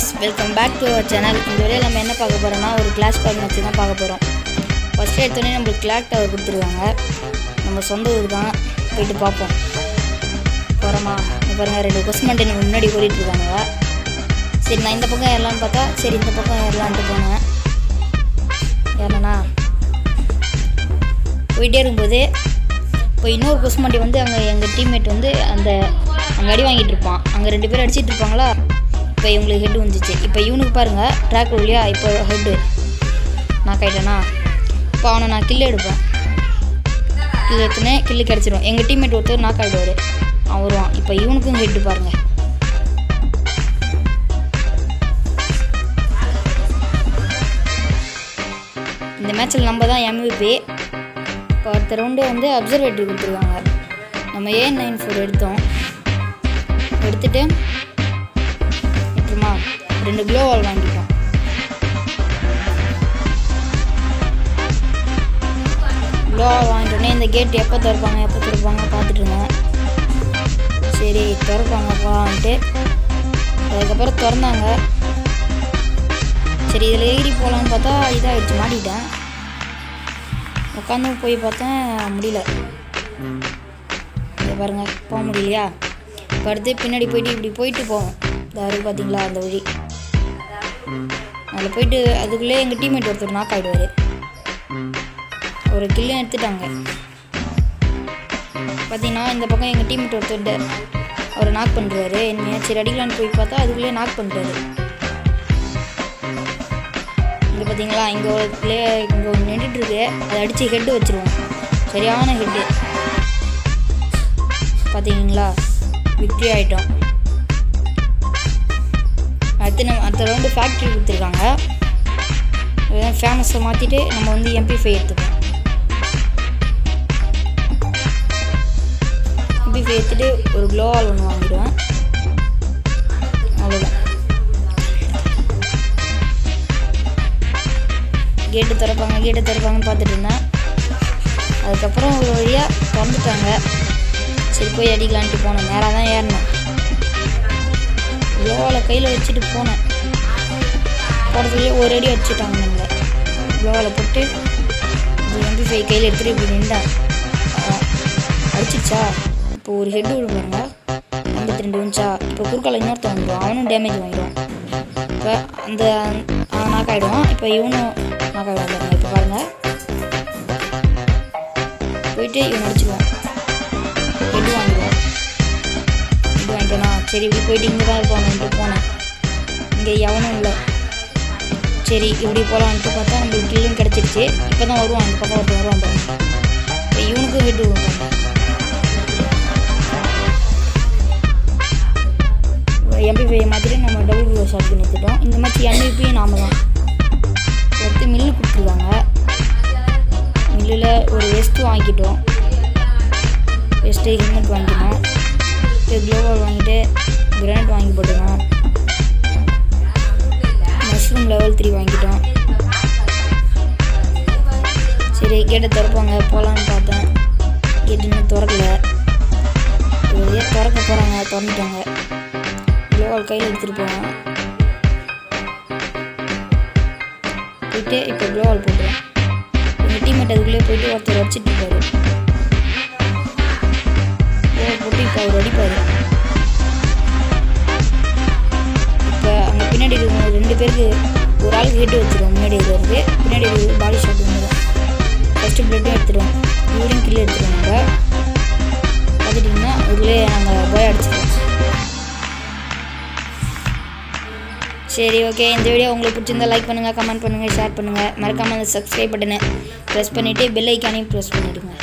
Guys welcome back to our channel இந்த video நம்ம என்ன பார்க்க போகிறோம்னா ஒரு கிளாஸ் கார்டு வச்சு தான் பார்க்க போகிறோம் ஃபஸ்ட்டு எடுத்தோடனே நம்மளுக்கு கிளாக் டவர் கொடுத்துருக்காங்க நம்ம சொந்த ஊர் தான். போயிட்டு பார்ப்போம். போகிறோமா பாருங்கள் ரெண்டு கொஸ்டின் மண்டே முன்னாடி ஓடிட்டு இருக்காங்க சரி நான் இந்த பக்கம் ஏறலான்னு பார்த்தா சரி இந்த பக்கம் ஏறலான்ட்டு போனேன். ஏறனா போயிட்டே இருக்கும்போது இப்போ இன்னொரு கொஸ்மண்டி வந்து அங்கே எங்கள் டீம்மேட் வந்து அந்த அங்கே அடி வாங்கிட்டு இருப்பான். அங்கே ரெண்டு பேரும் அடிச்சிட்டு இருப்பாங்களா? இப்போ இவங்களுக்கு ஹெட் வந்துச்சு. இப்போ இவனுக்கு பாருங்கள் ட்ராக் இல்லையா இப்போ ஹெட்டு நான் கைட்டேனா? இப்போ அவனை நான் கில்லு எடுப்பேன். கில்லு எடுத்துனே கில்லு கிடச்சிரும். எங்கள் டீம்மேட் ஒருத்தர் நாக் ஆகிடுவார் அவன் வருவான். இப்போ இவனுக்கும் ஹெட்டு பாருங்கள் இந்த மேட்ச்சில் நம்ம தான் எம்விபி இப்போ அடுத்த ரவுண்டு வந்து அப்சர்வேட்டரி கொடுத்துருக்காங்க. நம்ம ஏ நைன் ஃபோர் எடுத்தோம். எடுத்துகிட்டு அப்புறமா ரெண்டு க்ளோ வால் வாங்கிட்டோம் க்ளோ வால் வாங்கிட்டோன்னே இந்த கேட் எப்போ திறப்பாங்க எப்போ திறப்பாங்க பார்த்துட்டு இருந்தேன். சரி திறப்பாங்கப்பான்ட்டு அதுக்கப்புறம் திறந்தாங்க. சரி இதில் ஏறி போகலான்னு பார்த்தா இதாகிடுச்சு மாட்டிட்டேன் உட்காந்து போய் பார்த்தேன் முடியல. இதை பாருங்க போக முடியலையா? இப்போ அடுத்து பின்னாடி போயிட்டு இப்படி போயிட்டு போவோம். இந்த பார்த்தீங்களா அந்த வழி அதில் போயிட்டு அதுக்குள்ளே எங்கள் டீம்மேட் ஒருத்தர் நாக் ஆகிடுவார் ஒரு கில்லு எடுத்துட்டாங்க. பார்த்தீங்கன்னா இந்த பக்கம் எங்கள் டீம்மேட் ஒருத்தர் அவர் நாக் பண்ணுறாரு என்ன சரி அடிக்கலான்னு போய் பார்த்தா அதுக்குள்ளே நாக் பண்ணுறாரு இங்கே பார்த்தீங்களா இங்கே ஒரு பிளே இங்கே ஒன்று நின்றுட்டுருக்கு. அதை அடித்து ஹெட்டு வச்சுருவோம். சரியான ஹெட்டு பார்த்தீங்களா விக்ட்ரி ஆகிட்டோம் அடுத்து நம்ம அடுத்த ரவுண்டு ஃபேக்ட்ரி கொடுத்துருக்காங்க. ஃபேமஸை மாற்றிட்டு நம்ம வந்து எம்பி ஃபைவ் எம்பிஃபை எம்பி எடுத்துகிட்டு ஒரு க்ளோவால் ஒன்று வாங்கிடுவேன். அவ்வளோதான் கேட்டு திறப்பாங்க கேட்டு திறப்பாங்கன்னு பார்த்துட்டு இருந்தேன். அதுக்கப்புறம் ஒரு வழியாக திறந்துட்டாங்க. சரி போய் அடிக்கலான்ட்டு போனேன். நேராக தான் ஏறினேன். க்ளோவால் கையில் வச்சுட்டு போனேன். போகிறதுக்குள்ளே ஒரு அடி அடிச்சுட்டாங்க நம்மளை. க்ளோவால் போட்டு இது வந்து கையில் எடுத்துகிட்டு இப்படி நின்றேன். அடிச்சிச்சா இப்போ ஒரு ஹெட் விடு பாருங்க. ஐம்பத்தி ரெண்டு வந்துச்சா இப்போ குறுக்கால இன்னொருத்தன் வந்துடும் அவனும் டேமேஜ் வாங்கிடுவான். இப்போ அந்த நாக் ஆகிடுவான் இப்போ இவனும் நாக் ஆகிடுவான் பாருங்க. இப்போ பாருங்கள் போயிட்டு இவன் அடிச்சிடுவான். ஹெட் வாங்கிடுவான். சரி இப்படி போயிட்டு இங்கே தான் இருப்பான்ட்டு போனேன் இங்கே எவனும் இல்லை. சரி இப்படி போகலான்ட்டு பார்த்தா நம்மளுக்கு கில்லும் கிடச்சிருச்சு. இப்போ தான் வருவான் அந்த பக்கம் ஒருத்தர் வருவான் பாருங்க இப்போ இவனுக்கும் ஹெட் விடுவாங்க எம்பிபிஐ மாதிரி நம்ம டபுள்யூ ஷாப் நிறுத்திட்டோம். இந்த மாதிரி எம்பிபியும் நாம தான். அடுத்து மில்லு கொடுத்துருக்காங்க. மில்லில் ஒரு வெஸ்ட்டு வாங்கிட்டோம். வெஸ்ட்டு ஹெல்மெட் வாங்கிட்டோம். க்ளோவால் வாங்கிட்டு கிரானைட் வாங்கி போட்டுக்கோம் மஷ்ரூம் லெவல் த்ரீ வாங்கிட்டோம். சரி கேட்டை திறப்பாங்க. போகலான்னு பார்த்தேன். கேட்டு இன்னும் திறக்கல. வெளியே திறக்க போகிறாங்க திறந்துட்டாங்க. க்ளோவால் கையில் எடுத்துகிட்டு போவேன் போயிட்டு இப்போ க்ளோவால் போட்டுருவேன். எங்கள் டீம்மேட் அதுக்குள்ளே போயிட்டு ஒருத்தர் வச்சுட்டு இருப்பாரு. க்ளோவால் போட்டு இப்போ அவர் அடிப்பார். இப்போ அங்கே பின்னாடி இருக்கிற ரெண்டு பேருக்கு ஒரு ஆளுக்கு ஹெட் வச்சுருவோம் முன்னாடி இருக்கிறது பின்னாடி இருக்கிறது பாடி ஷாட் வந்துடும் ஃபஸ்ட்டு பிளட்டும் எடுத்துருவோம். யூரின் கில்லு எடுத்துருவோம் நம்ம. பார்த்துட்டிங்கன்னா இதுலேயே நாங்கள் போய் அடிச்சிருவோம் சரி ஓகே இந்த வீடியோ உங்களுக்கு பிடிச்சிருந்தா லைக் பண்ணுங்கள் கமெண்ட் பண்ணுங்கள் ஷேர் பண்ணுங்கள் மறக்காமல் அந்த சப்ஸ்கிரைப் பட்டனை ப்ரெஸ் பண்ணிவிட்டு பெல் ஐக்கானையும் ப்ரெஸ் பண்ணிவிடுங்க